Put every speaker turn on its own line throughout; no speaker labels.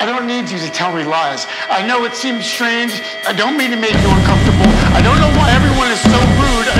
I don't need you to tell me lies. I know it seems strange. I don't mean to make you uncomfortable. I don't know why everyone is so rude.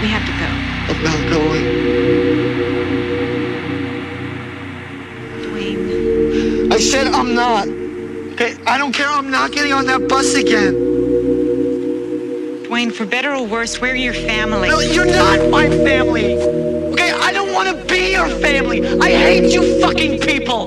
We have to go.
I'm not going.
Dwayne.
I said I'm not. Okay, I don't care. I'm not getting on that bus again.
Dwayne, for better or worse, we're your family.
No, you're not my family. Okay, I don't want to be your family. I hate you fucking people.